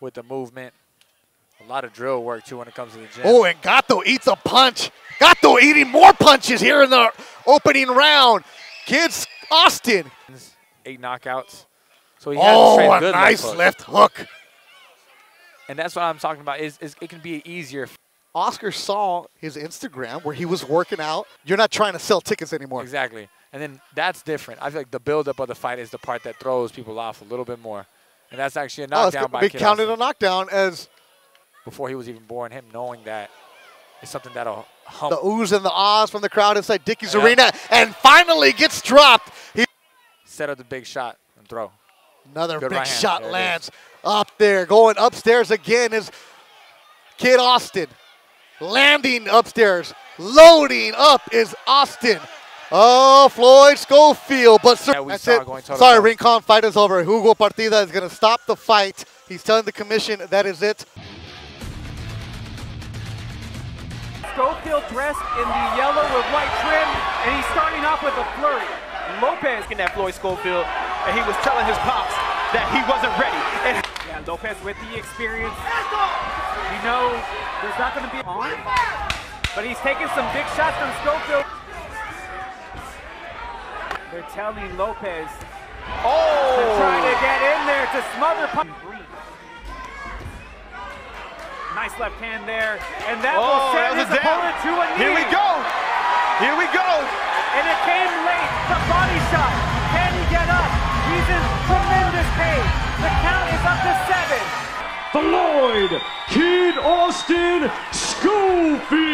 with the movement. A lot of drill work too when it comes to the gym. Oh, and Gato eats a punch. Gato eating more punches here in the opening round. Kids, Austin. Eight knockouts. So he has Oh, a good nice hook. left hook. And that's what I'm talking about. Is, is it can be easier. Oscar saw his Instagram where he was working out. You're not trying to sell tickets anymore. Exactly. And then that's different. I feel like the buildup of the fight is the part that throws people off a little bit more. And that's actually a Oh, knockdown gonna by be counted a knockdown as before he was even born. Him knowing that is something that'll hump. the oohs and the ahs from the crowd inside Dickies Yeah. arena, and finally gets dropped. He set up the big shot and throw. Another Good big right shot There lands up there. Going upstairs again is Kid Austin. Landing upstairs. Loading up is Austin. Oh, Floyd Schofield. But sir, Yeah, we that's saw it. going toe Sorry, toe. Rincon fight is over. Hugo Partida is going to stop the fight. He's telling the commission that is it. Schofield dressed in the yellow with white trim, and he's starting off with a flurry. Lopez getting that Floyd Schofield, and he was telling his pops that he wasn't ready. And yeah, Lopez with the experience, you know, there's not going to be on, but he's taking some big shots from Schofield. They're telling Lopez oh! to try to get in there to smother punch. Nice left hand there, and that will Oh, send that his was a down. opponent to a knee. Here we go. Here we go. And it came late. The body shot. Can he get up? He's in tremendous pain. The count is up to seven. Floyd Kid Austin Schofield.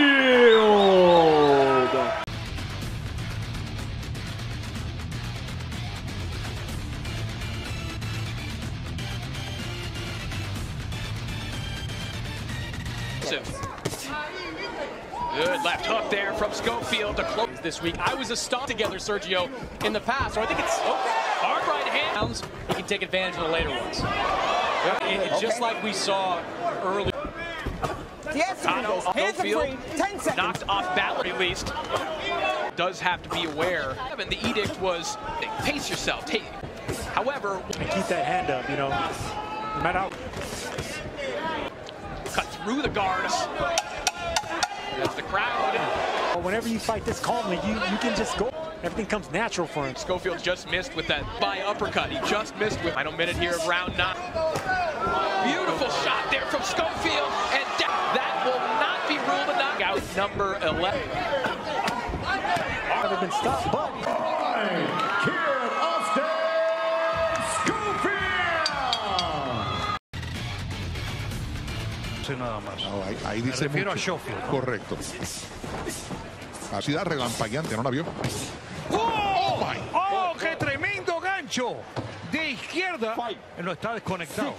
Good left hook there from Schofield to close this week. I was a stop together, Sergio, in the past. So I think it's oh, hard right hand. He can take advantage of the later ones. It- It's just like we saw earlier. early. Tano Schofield knocked off balance at least. Does have to be aware. And the edict was pace yourself. Take. However, keep that hand up, you know. No matter how cut through the guards. That's the crowd. whenever you fight this calmly, you, you can just go. Everything comes natural for him. Schofield just missed with that by uppercut. He just missed with final minute here of round nine. Beautiful shot there from Schofield, and that, that will not be ruled a knockout. Number 11. Never been stopped, but Schofield. nada más. No, ahí, ahí Me dice refiero a mucho. Schofield, ¿no? Correcto. Así da relampagueante, ¿no la vio? ¡Oh! ¡Oh, qué tremendo gancho! De izquierda. No está desconectado.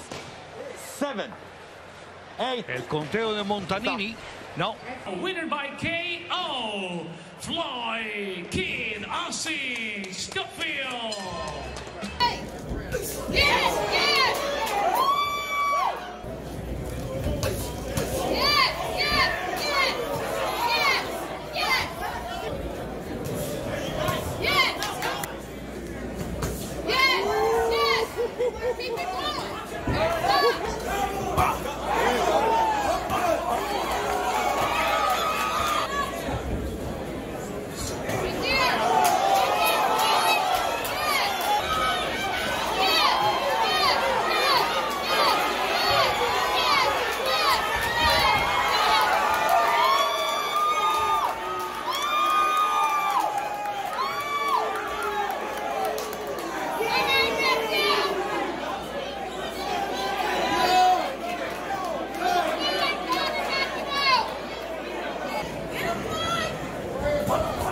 El conteo de Montanini. No. Winner by KO, Floyd Kid Austin Schofield. Oh!